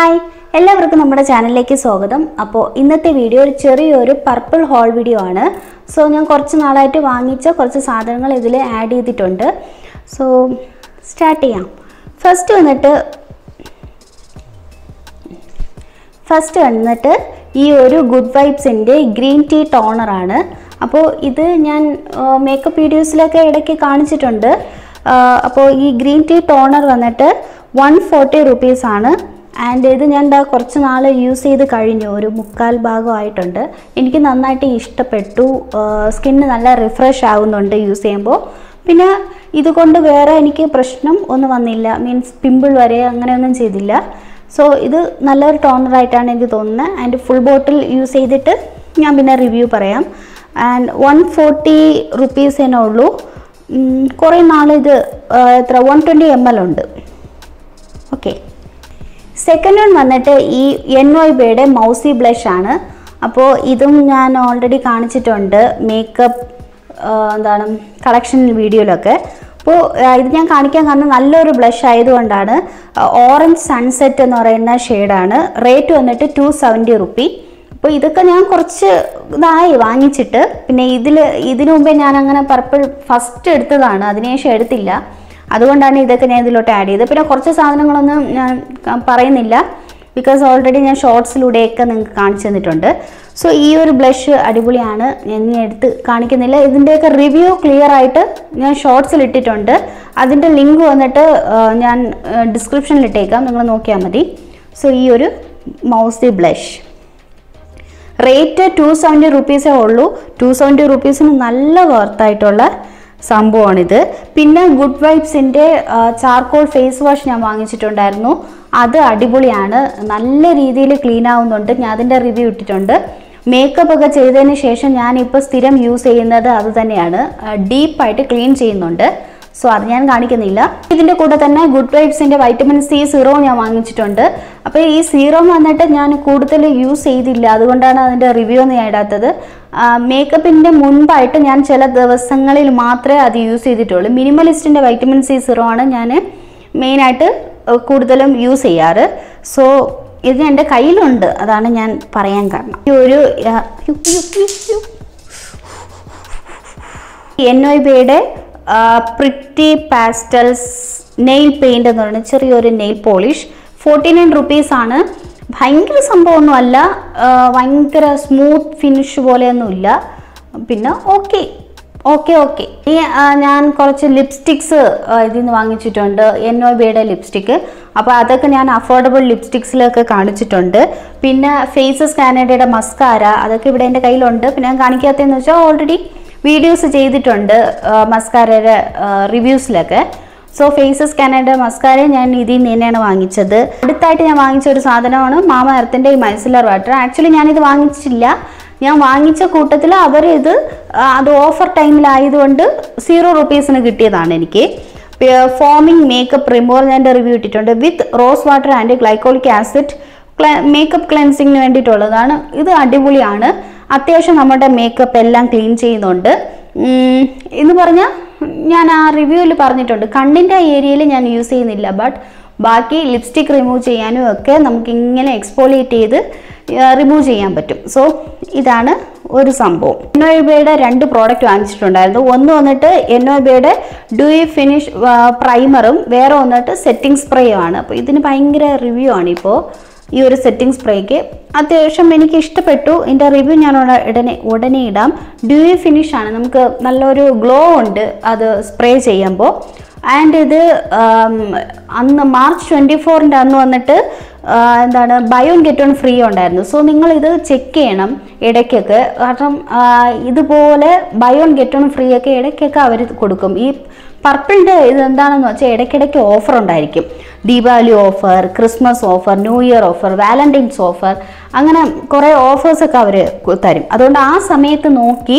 Hi എല്ലാവർക്കും നമ്മുടെ ചാനലിലേക്ക് സ്വാഗതം. അപ്പോൾ ഇന്നത്തെ വീഡിയോ ഒരു ചെറിയൊരു പർപ്പിൾ ഹോൾ വീഡിയോ ആണ്. സോ ഞാൻ കുറച്ച് നാളായിട്ട് വാങ്ങിച്ച കുറച്ച് സാധനങ്ങൾ ഇതിൽ ആഡ് ചെയ്തിട്ടുണ്ട്. സോ സ്റ്റാർട്ട് ചെയ്യാം. ഫസ്റ്റ് വന്നിട്ട് ഫസ്റ്റ് വന്നിട്ട് ഈ ഒരു ഗുഡ് വൈബ്സിന്റെ ഗ്രീൻ ടീ ടോണറാണ് അപ്പോൾ ഇത് ഞാൻ മേക്കപ്പ് വീഡിയോസിലൊക്കെ ഇടയ്ക്ക് കാണിച്ചിട്ടുണ്ട്. അപ്പോൾ ഈ ഗ്രീൻ ടീ ടോണർ വന്നിട്ട് വൺ ഫോർട്ടി റുപ്പീസാണ് ആൻഡ് ഇത് ഞാൻ എന്താ കുറച്ച് നാൾ യൂസ് ചെയ്ത് കഴിഞ്ഞു. ഒരു മുക്കാൽ ഭാഗമായിട്ടുണ്ട്. എനിക്ക് നന്നായിട്ട് ഇഷ്ടപ്പെട്ടു. സ്കിന്ന് നല്ല റിഫ്രഷ് ആവുന്നുണ്ട് യൂസ് ചെയ്യുമ്പോൾ. പിന്നെ ഇതുകൊണ്ട് വേറെ എനിക്ക് പ്രശ്നം ഒന്നും വന്നില്ല. മീൻസ് പിമ്പിൾ വരെ അങ്ങനെയൊന്നും ചെയ്തില്ല. സോ ഇത് നല്ലൊരു ടോണറായിട്ടാണ് എനിക്ക് തോന്നുന്നത് ആൻഡ് ഫുൾ ബോട്ടിൽ യൂസ് ചെയ്തിട്ട് ഞാൻ പിന്നെ റിവ്യൂ പറയാം. ആൻഡ് വൺ ഫോർട്ടി റുപ്പീസിനെ ഉള്ളൂ. കുറേ ആ, എത്ര? വൺ ട്വന്റി എം എൽ ഉണ്ട്. ഓക്കെ സെക്കൻഡ് വൺ വന്നിട്ട് ഈ എൻ ഒ ബിയുടെ മൗസി ബ്ലഷ് ആണ്. അപ്പോൾ ഇതും ഞാൻ ഓൾറെഡി കാണിച്ചിട്ടുണ്ട് മേക്കപ്പ് എന്താണ് കളക്ഷൻ വീഡിയോയിലൊക്കെ. അപ്പോൾ ഇത് ഞാൻ കാണിക്കാൻ കാരണം നല്ലൊരു ബ്ലഷ് ആയതുകൊണ്ടാണ് ഓറഞ്ച് സൺസെറ്റ് എന്ന് പറയുന്ന ഷെയ്ഡാണ് റേറ്റ് വന്നിട്ട് ടു സെവന്റി റുപ്പി അപ്പോൾ ഇതൊക്കെ ഞാൻ കുറച്ച് ഇതായി വാങ്ങിച്ചിട്ട് പിന്നെ ഇതിൽ ഇതിനു മുമ്പേ ഞാൻ അങ്ങനെ പർപ്പിൾ ഫസ്റ്റ് എടുത്തതാണ് അതിനുശേഷം എടുത്തില്ല. അതുകൊണ്ടാണ് ഇതൊക്കെ ഞാൻ ഇതിലോട്ട് ആഡ് ചെയ്തത്. പിന്നെ കുറച്ച് സാധനങ്ങളൊന്നും ഞാൻ പറയുന്നില്ല. ബിക്കോസ് ഓൾറെഡി ഞാൻ ഷോർട്സിലൂടെയൊക്കെ നിങ്ങൾക്ക് കാണിച്ചു തന്നിട്ടുണ്ട്. സോ ഈ ഒരു ബ്ലഷ് അടിപൊളിയാണ്. ഞാൻ ഇനി എടുത്ത് കാണിക്കുന്നില്ല. ഇതിന്റെയൊക്കെ റിവ്യൂ ക്ലിയർ ആയിട്ട് ഞാൻ ഷോർട്സിൽ ഇട്ടിട്ടുണ്ട് അതിന്റെ ലിങ്ക് വന്നിട്ട് ഞാൻ ഡിസ്ക്രിപ്ഷനിൽ ഇട്ടേക്കാം നിങ്ങൾ നോക്കിയാൽ മതി. സോ ഈ ഒരു mousse blush rate two seventy റുപ്പീസേ ഉള്ളൂ. ടു സെവന്റി റുപ്പീസിന് നല്ല വർത്തായിട്ടുള്ള സംഭവമാണിത്. പിന്നെ ഗുഡ് വൈബ്സിന്റെ ചാർക്കോൾ ഫേസ് വാഷ് ഞാൻ വാങ്ങിച്ചിട്ടുണ്ടായിരുന്നു. അത് അടിപൊളിയാണ്. നല്ല രീതിയിൽ ക്ലീൻ ആവുന്നുണ്ട്. ഞാൻ അതിന്റെ റിവ്യൂ ഇട്ടിട്ടുണ്ട്. മേക്കപ്പ് ഒക്കെ ചെയ്തതിന് ശേഷം ഞാനിപ്പോൾ സ്ഥിരം യൂസ് ചെയ്യുന്നത് അത് തന്നെയാണ്. ഡീപ്പായിട്ട് ക്ലീൻ ചെയ്യുന്നുണ്ട്. സോ അത് ഞാൻ കാണിക്കുന്നില്ല. ഇതിന്റെ കൂടെ തന്നെ ഗുഡ് വൈബ്സിന്റെ വൈറ്റമിൻ സി സീറോ ഞാൻ വാങ്ങിച്ചിട്ടുണ്ട്. അപ്പോൾ ഈ സീറോ വന്നിട്ട് ഞാൻ കൂടുതൽ യൂസ് ചെയ്തില്ല. അതുകൊണ്ടാണ് അതിന്റെ റിവ്യൂ ഒന്നും ഞാൻ ഇടാത്തത്. മേക്കപ്പിന്റെ മുൻപായിട്ട് ഞാൻ ചില ദിവസങ്ങളിൽ മാത്രമേ അത് യൂസ് ചെയ്തിട്ടുള്ളൂ. മിനിമലിസ്റ്റിന്റെ വൈറ്റമിൻ സി സീറോ ആണ് ഞാൻ മെയിനായിട്ട് കൂടുതലും യൂസ് ചെയ്യാറ്. സോ ഇത് എന്റെ കയ്യിലുണ്ട്. അതാണ് ഞാൻ പറയാൻ കാരണം. ഈ ഒരു. N O pretty pastels nail paint എന്ന് പറയുന്നത് ചെറിയൊരു nail polish forty nine rupees ആണ്. ഭയങ്കര സംഭവമൊന്നും അല്ല ഭയങ്കര സ്മൂത്ത് ഫിനിഷ് പോലെയൊന്നുമില്ല. പിന്നെ ഓക്കെ ഓക്കെ ഓക്കെ ഈ ഞാൻ കുറച്ച് ലിപ്സ്റ്റിക്സ് ഇതിൽ നിന്ന് വാങ്ങിച്ചിട്ടുണ്ട്. എൻ ഒ ബിയുടെ ലിപ്സ്റ്റിക്ക് അപ്പോൾ അതൊക്കെ ഞാൻ അഫോർഡബിൾ ലിപ്സ്റ്റിക്സിലൊക്കെ കാണിച്ചിട്ടുണ്ട്. പിന്നെ ഫേസസ് കാനഡയുടെ മസ്കാര അതൊക്കെ ഇവിടെ എന്റെ കയ്യിലുണ്ട്. പിന്നെ ഞാൻ കാണിക്കാത്തതെന്ന് വെച്ചാൽ ഓൾറെഡി വീഡിയോസ് ചെയ്തിട്ടുണ്ട് മസ്കാരയുടെ റിവ്യൂസിലൊക്കെ സോ ഫേസസ് കാനഡ മസ്കാര ഞാൻ ഇതിൽ നിന്ന് തന്നെയാണ് വാങ്ങിച്ചത്. അടുത്തായിട്ട് ഞാൻ വാങ്ങിച്ച ഒരു സാധനമാണ് മാമ എർത്തിന്റെ ഈ മൈസിലർ വാട്ടർ ആക്ച്വലി ഞാനിത് വാങ്ങിച്ചില്ല ഞാൻ വാങ്ങിച്ച കൂട്ടത്തിൽ അവർ ഇത് അത് ഓഫർ ടൈമിലായതുകൊണ്ട് സീറോ റുപ്പീസിന് കിട്ടിയതാണ് എനിക്ക്. ഫോമിംഗ് മേക്കപ്പ് റിമൂവർ ഞാൻ റിവ്യൂ ഇട്ടിട്ടുണ്ട്. With rose water and glycolic acid makeup ക്ലെൻസിങ്ങിന് വേണ്ടിയിട്ടുള്ളതാണ്. ഇത് അടിപൊളിയാണ്. അത്യാവശ്യം നമ്മുടെ മേക്കപ്പ് എല്ലാം ക്ലീൻ ചെയ്യുന്നുണ്ട്. എന്ന് പറഞ്ഞാൽ ഞാൻ ആ റിവ്യൂവിൽ പറഞ്ഞിട്ടുണ്ട്. കണ്ണിന്റെ ഏരിയയിൽ ഞാൻ യൂസ് ചെയ്യുന്നില്ല. ബട്ട് ബാക്കി ലിപ്സ്റ്റിക് റിമൂവ് ചെയ്യാനും ഒക്കെ നമുക്ക് ഇങ്ങനെ എക്സ്പോളിയേറ്റ് ചെയ്ത് റിമൂവ് ചെയ്യാൻ പറ്റും. സോ ഇതാണ് ഒരു സംഭവം. എന്നോബയുടെ രണ്ട് പ്രോഡക്റ്റ് വാങ്ങിച്ചിട്ടുണ്ടായിരുന്നു. ഒന്ന് വന്നിട്ട് എന്നോബയുടെ ഡ്യൂയി ഫിനിഷ് പ്രൈമറും വേറെ വന്നിട്ട് സെറ്റിംഗ് സ്പ്രേയും ആണ് അപ്പോൾ ഇതിന് ഭയങ്കര റിവ്യൂ ആണ് ഇപ്പോൾ ഈ ഒരു സെറ്റിംഗ് സ്പ്രേക്ക് അത്യാവശ്യം എനിക്ക് ഇഷ്ടപ്പെട്ടു. ഇതിന്റെ റിവ്യൂ ഞാൻ ഉടനെ ഉടനെ ഇടാം. ഡ്യൂയി ഫിനിഷ് ആണ്. നമുക്ക് നല്ലൊരു ഗ്ലോ ഉണ്ട് അത് സ്പ്രേ ചെയ്യുമ്പോൾ ആൻഡ് ഇത് അന്ന് മാർച്ച് ട്വന്റി ഫോറിന്റെ അന്ന് വന്നിട്ട് എന്താണ് buy one get on free ഉണ്ടായിരുന്നു. സോ നിങ്ങൾ ഇത് ചെക്ക് ചെയ്യണം ഇടയ്ക്കൊക്കെ. കാരണം ഇതുപോലെ ബയോൺ ഗെറ്റ് ഓൺ ഫ്രീ ഒക്കെ ഇടയ്ക്കൊക്കെ അവർ കൊടുക്കും. ഈ പർപ്പിളിന്റെ ഇത് എന്താണെന്ന് വെച്ചാൽ ഇടയ്ക്കിടയ്ക്ക് ഓഫർ ഉണ്ടായിരിക്കും. Deepavali offer Christmas offer New Year offer Valentine's offer അങ്ങനെ കുറേ ഓഫേഴ്സൊക്കെ അവർ തരും. അതുകൊണ്ട് ആ സമയത്ത് നോക്കി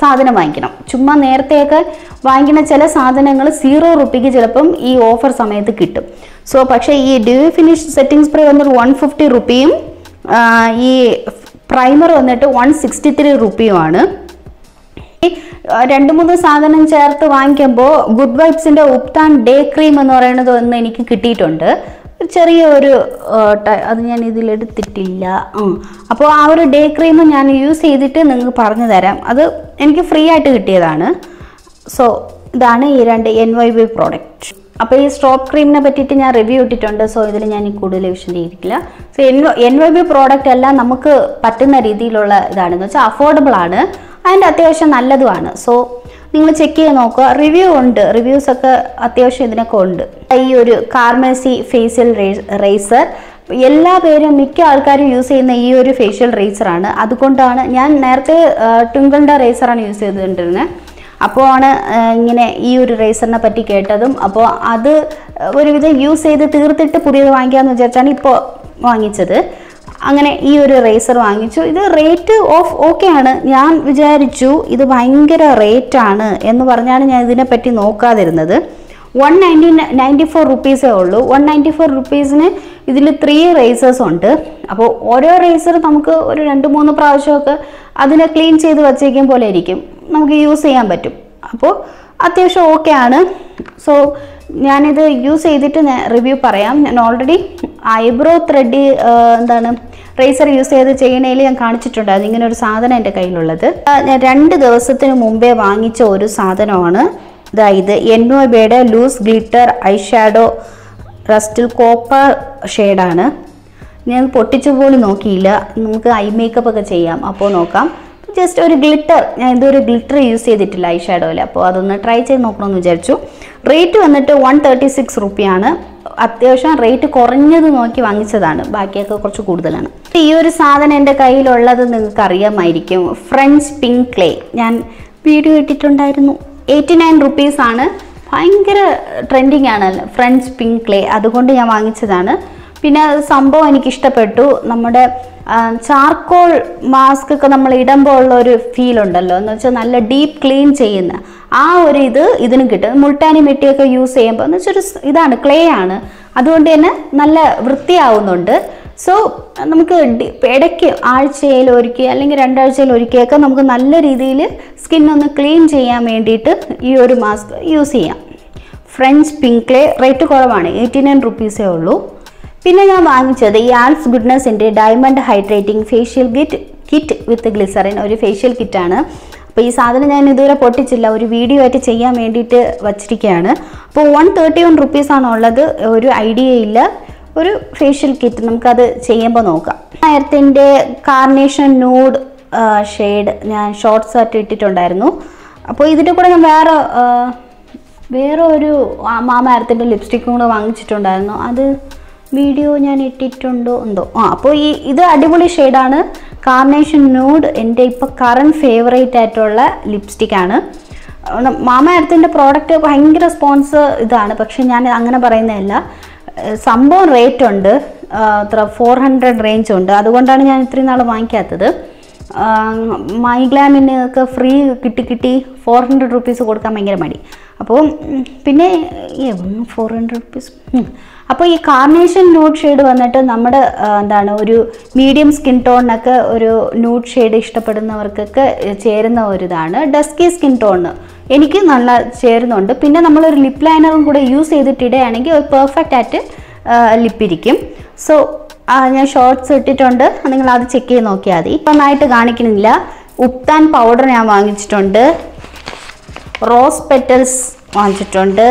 സാധനം വാങ്ങിക്കണം. ചുമ്മാ നേരത്തെയൊക്കെ വാങ്ങിക്കുന്ന ചില സാധനങ്ങൾ സീറോ റുപ്പിക്ക് ചിലപ്പം ഈ ഓഫർ സമയത്ത് കിട്ടും. സോ പക്ഷേ ഈ ഡ്യൂ ഫിനിഷ് സെറ്റിംഗ് സ്പ്രേ വന്നിട്ട് വൺ ഫിഫ്റ്റി റുപ്പിയും ഈ പ്രൈമർ വന്നിട്ട് വൺ സിക്സ്റ്റി ത്രീ റുപ്പിയുമാണ് രണ്ട് മൂന്ന് സാധനം ചേർത്ത് വാങ്ങിക്കുമ്പോൾ ഗുഡ് വൈബ്സിന്റെ ഉപ്താൻ ഡേ ക്രീം എന്ന് പറയുന്നത് ഒന്ന് എനിക്ക് കിട്ടിയിട്ടുണ്ട്. ചെറിയ ഒരു അത് ഞാൻ ഇതിലെടുത്തിട്ടില്ല. അപ്പോൾ ആ ഒരു ഡേ ക്രീം ഞാൻ യൂസ് ചെയ്തിട്ട് നിങ്ങൾക്ക് പറഞ്ഞു തരാം. അത് എനിക്ക് ഫ്രീ ആയിട്ട് കിട്ടിയതാണ്. സോ ഇതാണ് ഈ രണ്ട് എൻ വൈ ബി പ്രോഡക്റ്റ് അപ്പോൾ ഈ സ്ട്രോപ്പ് ക്രീമിനെ പറ്റിയിട്ട് ഞാൻ റിവ്യൂ ഇട്ടിട്ടുണ്ട്. സോ ഇതിൽ ഞാൻ കൂടുതൽ വിശദീകരിക്കില്ല. So N N Y B product എല്ലാം നമുക്ക് പറ്റുന്ന രീതിയിലുള്ള ഇതാണെന്ന് വെച്ചാൽ അഫോർഡബിൾ ആണ്. അതിന്റെ അത്യാവശ്യം നല്ലതുമാണ്. സോ നിങ്ങൾ ചെക്ക് ചെയ്ത് നോക്കുക. റിവ്യൂ ഉണ്ട്. റിവ്യൂസ് ഒക്കെ അത്യാവശ്യം ഇതിനൊക്കെ ഉണ്ട്. ഈ ഒരു കാർമേസി ഫേഷ്യൽ റേസർ എല്ലാ പേരും മിക്ക ആൾക്കാരും യൂസ് ചെയ്യുന്ന ഈ ഒരു ഫേഷ്യൽ റേസറാണ് അതുകൊണ്ടാണ് ഞാൻ നേരത്തെ ട്വിങ്കിളിന്റെ റേസറാണ് യൂസ് ചെയ്തുകൊണ്ടിരുന്നത്. അപ്പോൾ ആണ് ഇങ്ങനെ ഈ ഒരു റേസറിനെ പറ്റി കേട്ടതും. അപ്പോൾ അത് ഒരുവിധം യൂസ് ചെയ്ത് തീർത്തിട്ട് പുതിയത് വാങ്ങിക്കാമെന്ന് വിചാരിച്ചാണ് ഇപ്പോൾ വാങ്ങിച്ചത്. അങ്ങനെ ഈ ഒരു റേസർ വാങ്ങിച്ചു. ഇത് റേറ്റ് ഓഫ് ഓക്കെ ആണ്. ഞാൻ വിചാരിച്ചു ഇത് ഭയങ്കര റേറ്റ് ആണ് എന്ന് പറഞ്ഞാണ് ഞാൻ ഇതിനെപ്പറ്റി നോക്കാതിരുന്നത്. വൺ നയന്റി നയന്റി ഫോർ റുപ്പീസേ ഉള്ളൂ. വൺ നയന്റി ഫോർ റുപ്പീസിന് ഇതിൽ ത്രീ റേസേഴ്സ് ഉണ്ട്. അപ്പോൾ ഓരോ റേസർ നമുക്ക് ഒരു രണ്ട് മൂന്ന് പ്രാവശ്യമൊക്കെ അതിനെ ക്ലീൻ ചെയ്ത് വച്ചേക്കും പോലെ ഇരിക്കും. നമുക്ക് യൂസ് ചെയ്യാൻ പറ്റും. അപ്പോൾ അത്യാവശ്യം ഓക്കെ ആണ്. സോ ഞാനിത് യൂസ് ചെയ്തിട്ട് ഞാൻ റിവ്യൂ പറയാം. ഞാൻ ഓൾറെഡി ഐബ്രോ ത്രെഡ് എന്താണ് റേസർ യൂസ് ചെയ്ത് ചെയ്യണേൽ ഞാൻ കാണിച്ചിട്ടുണ്ട്. ഇങ്ങനെ ഒരു സാധനം എന്റെ കയ്യിലുള്ളത്. ഞാൻ രണ്ട് ദിവസത്തിന് മുമ്പേ വാങ്ങിച്ച ഒരു സാധനമാണ്. അതായത് ഇത് എൻ ലൂസ് ഗ്ലിറ്റർ ഐ ഷാഡോ റസ്റ്റിൽ കോപ്പർ ഷെയ്ഡാണ് ഞാൻ പൊട്ടിച്ചു പോലും നോക്കിയില്ല. നമുക്ക് ഐ മേക്കപ്പ് ഒക്കെ ചെയ്യാം. അപ്പോൾ നോക്കാം. ജസ്റ്റ് ഒരു ഗ്ലിറ്റർ ഞാൻ ഇതൊരു ഗ്ലിറ്റർ യൂസ് ചെയ്തിട്ടില്ല ഐ ഷാഡോയിൽ അപ്പോൾ അതൊന്ന് ട്രൈ ചെയ്ത് നോക്കണമെന്ന് വിചാരിച്ചു. റേറ്റ് വന്നിട്ട് വൺ തേർട്ടി സിക്സ് റുപ്പിയാണ്. അത്യാവശ്യം റേറ്റ് കുറഞ്ഞത് നോക്കി വാങ്ങിച്ചതാണ്. ബാക്കിയൊക്കെ കുറച്ച് കൂടുതലാണ്. ഈ ഒരു സാധനം എന്റെ കയ്യിലുള്ളത് നിങ്ങൾക്ക് അറിയാമായിരിക്കും ഫ്രഞ്ച് പിങ്ക് ക്ലേ ഞാൻ വീഡിയോ ഇട്ടിട്ടുണ്ടായിരുന്നു. എയ്റ്റി നയൻ റുപ്പീസാണ് ഭയങ്കര ട്രെൻഡിങ് ആണല്ലോ ഫ്രഞ്ച് പിങ്ക് ക്ലേ അതുകൊണ്ട് ഞാൻ വാങ്ങിച്ചതാണ്. പിന്നെ സംഭവം എനിക്ക് ഇഷ്ടപ്പെട്ടു നമ്മുടെ ചാർക്കോൾ മാസ്ക് ഒക്കെ നമ്മൾ ഇടുമ്പോൾ ഉള്ള ഒരു ഫീൽ ഉണ്ടല്ലോ. എന്ന് വെച്ചാൽ നല്ല ഡീപ്പ് ക്ലീൻ ചെയ്യുന്ന ആ ഒരു ഇത് ഇതിനും കിട്ടും. മുൾട്ടാനി മെട്ടിയൊക്കെ യൂസ് ചെയ്യുമ്പോൾ എന്ന് വെച്ചൊരു ഇതാണ് ക്ലേ ആണ്. അതുകൊണ്ട് തന്നെ നല്ല വൃത്തിയാവുന്നുണ്ട്. സോ നമുക്ക് ഇടയ്ക്ക് ആഴ്ചയിൽ ഒരുക്കി അല്ലെങ്കിൽ രണ്ടാഴ്ചയിൽ ഒരിക്കലൊക്കെ നമുക്ക് നല്ല രീതിയിൽ സ്കിൻ ഒന്ന് ക്ലീൻ ചെയ്യാൻ വേണ്ടിയിട്ട് ഈ ഒരു മാസ്ക് യൂസ് ചെയ്യാം. ഫ്രഞ്ച് പിങ്ക് ക്ലേ റേറ്റ് കുറവാണ്. എയ്റ്റി നയൻ റുപ്പീസേ ഉള്ളൂ. പിന്നെ ഞാൻ വാങ്ങിച്ചത് ഈ ആൻസ് ഗുഡ്നസിന്റെ diamond hydrating facial kit kit with glycerine ഒരു ഫേഷ്യൽ കിറ്റാണ് അപ്പോൾ ഈ സാധനം ഞാൻ ഇതുവരെ പൊട്ടിച്ചില്ല. ഒരു വീഡിയോ ആയിട്ട് ചെയ്യാൻ വേണ്ടിയിട്ട് വച്ചിരിക്കുകയാണ്. അപ്പോൾ വൺ തേർട്ടി വൺ റുപ്പീസാണ് ഉള്ളത്. ഒരു ഐഡിയ ഇല്ല. ഒരു ഫേഷ്യൽ കിറ്റ് നമുക്കത് ചെയ്യുമ്പോൾ നോക്കാം. നേരത്തിന്റെ കാർണേഷൻ നൂഡ് ഷെയ്ഡ് ഞാൻ ഷോർട്ട്സ് ആയിട്ട് ഇട്ടിട്ടുണ്ടായിരുന്നു. അപ്പോൾ ഇതിന്റെ കൂടെ ഞാൻ വേറെ വേറെ ഒരു മാമ മാമാരത്തിന്റെ ലിപ്സ്റ്റിക്കും കൂടെ വാങ്ങിച്ചിട്ടുണ്ടായിരുന്നു. അത് വീഡിയോ ഞാൻ ഇട്ടിട്ടുണ്ടോ ഉണ്ടോ ആ അപ്പോൾ ഈ ഇത് അടിപൊളി ഷെയ്ഡാണ്. കാർണേഷൻ നൂഡ് എന്റെ ഇപ്പോൾ കറണ്ട് ഫേവറേറ്റ് ആയിട്ടുള്ള ലിപ്സ്റ്റിക്കാണ് മാമ എർത്തിന്റെ പ്രോഡക്റ്റ് ഭയങ്കര സ്പോൺസർ ഇതാണ്. പക്ഷേ ഞാൻ അങ്ങനെ പറയുന്നതല്ല. സംഭവം റേറ്റ് ഉണ്ട്. അത്ര ഫോർ ഹൺഡ്രഡ് റേഞ്ച് ഉണ്ട്. അതുകൊണ്ടാണ് ഞാൻ ഇത്രയും നാൾ വാങ്ങിക്കാത്തത്. മൈഗ്ലാമിന് ഒക്കെ ഫ്രീ കിട്ടി കിട്ടി ഫോർ ഹൺഡ്രഡ് റുപ്പീസ് കൊടുക്കാൻ ഭയങ്കര മടി. അപ്പോൾ പിന്നെ ഫോർ ഹൺഡ്രഡ് റുപ്പീസ് അപ്പോൾ ഈ കാർണേഷൻ ന്യൂഡ് ഷെയ്ഡ് വന്നിട്ട് നമ്മുടെ എന്താണ് ഒരു മീഡിയം സ്കിൻ ടോണിനൊക്കെ ഒരു ന്യൂഡ് ഷെയ്ഡ് ഇഷ്ടപ്പെടുന്നവർക്കൊക്കെ ചേരുന്ന ഒരു ഇതാണ് ഡസ്കി സ്കിൻ ടോണിന് എനിക്ക് നല്ല ചേരുന്നുണ്ട്. പിന്നെ നമ്മളൊരു ലിപ് ലൈനറും കൂടെ യൂസ് ചെയ്തിട്ടിടുകയാണെങ്കിൽ ഒരു പെർഫെക്റ്റ് ആയിട്ട് ലിപ്പിരിക്കും സോ ഞാൻ ഷോർട്സ് ഇട്ടിട്ടുണ്ട്. നിങ്ങൾ അത് ചെക്ക് ചെയ്ത് നോക്കിയാൽ മതി. നന്നായിട്ട് കാണിക്കുന്നില്ല. ഉപ്താൻ പൗഡർ ഞാൻ വാങ്ങിച്ചിട്ടുണ്ട്. റോസ് പെറ്റൽസ് വാങ്ങിച്ചിട്ടുണ്ട്.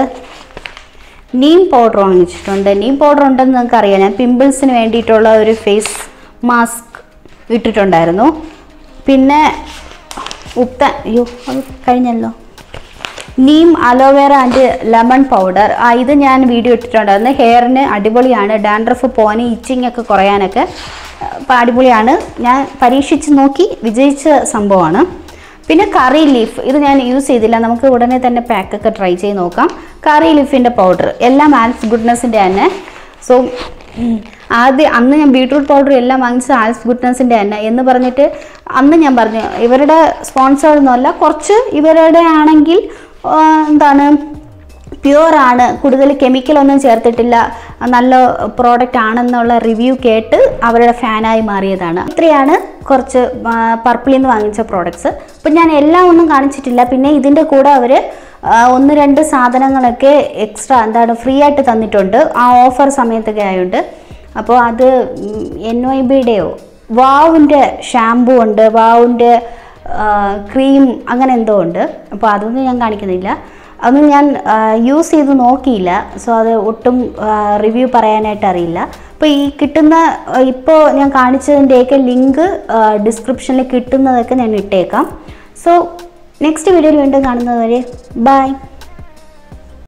നീം പൗഡർ വാങ്ങിച്ചിട്ടുണ്ട്. നീം പൗഡർ ഉണ്ടെന്ന് നിങ്ങൾക്ക് അറിയാം ഞാൻ പിമ്പിൾസിന് വേണ്ടിയിട്ടുള്ള ഒരു ഫേസ് മാസ്ക് ഇട്ടിട്ടുണ്ടായിരുന്നു. പിന്നെ ഉപ്പ അയ്യോ അത് കഴിഞ്ഞല്ലോ. Neem aloe vera and lemon powder ആ ഇത് ഞാൻ വീഡിയോ ഇട്ടിട്ടുണ്ടായിരുന്നു. ഹെയറിന് അടിപൊളിയാണ്. ഡാൻഡ്രഫ് പോകാൻ ഇച്ചിങ് ഒക്കെ കുറയാനൊക്കെ അടിപൊളിയാണ്. ഞാൻ പരീക്ഷിച്ച് നോക്കി. വിജയിച്ച സംഭവമാണ്. പിന്നെ കറി ലീഫ് ഇത് ഞാൻ യൂസ് ചെയ്തില്ല. നമുക്ക് ഉടനെ തന്നെ പാക്കൊക്കെ ട്രൈ ചെയ്ത് നോക്കാം. കറി ലീഫിന്റെ പൗഡർ എല്ലാം ആൽസ് ഗുഡ്നസിന്റെ തന്നെ. സോ ആദ്യം അന്ന് ഞാൻ ബീട്രൂട്ട് പൗഡർ എല്ലാം വാങ്ങിച്ചത് ആൽസ് ഗുഡ്നസിന്റെ തന്നെ എന്ന് പറഞ്ഞിട്ട് അന്ന് ഞാൻ പറഞ്ഞു ഇവരുടെ സ്പോൺസർ ഒന്നുമല്ല കുറച്ച് ഇവരുടെ ആണെങ്കിൽ എന്താണ് പ്യൂർ ആണ്. കൂടുതൽ കെമിക്കലൊന്നും ചേർത്തിട്ടില്ല. നല്ല പ്രോഡക്റ്റ് ആണെന്നുള്ള റിവ്യൂ കേട്ട് അവരുടെ ഫാനായി മാറിയതാണ്. ഇത്രയാണ് കുറച്ച് പർപ്പിളിൽ നിന്ന് വാങ്ങിച്ച പ്രോഡക്ട്സ് അപ്പം ഞാൻ എല്ലാം ഒന്നും കാണിച്ചിട്ടില്ല. പിന്നെ ഇതിന്റെ കൂടെ അവർ ഒന്ന് രണ്ട് സാധനങ്ങളൊക്കെ എക്സ്ട്രാ എന്താണ് ഫ്രീ ആയിട്ട് തന്നിട്ടുണ്ട്. ആ ഓഫർ സമയത്തൊക്കെ ആയതുകൊണ്ട് അപ്പോൾ അത് എൻ ഒ ബിയുടെയോ വാവിന്റെ ഷാമ്പു ഉണ്ട്. വാവിന്റെ ക്രീം അങ്ങനെ എന്തോ ഉണ്ട്. അപ്പോൾ അതൊന്നും ഞാൻ കാണിക്കുന്നില്ല. അതൊന്നും ഞാൻ യൂസ് ചെയ്ത് നോക്കിയില്ല. സോ അത് ഒട്ടും റിവ്യൂ പറയാനായിട്ട് അറിയില്ല. അപ്പോൾ ഈ കിട്ടുന്ന ഇപ്പോൾ ഞാൻ കാണിച്ചതിന്റെയൊക്കെ ലിങ്ക് ഡിസ്ക്രിപ്ഷനിൽ കിട്ടുന്നതൊക്കെ ഞാൻ ഇട്ടേക്കാം. സോ നെക്സ്റ്റ് വീഡിയോയിൽ വീണ്ടും കാണുന്നത് വരെ ബൈ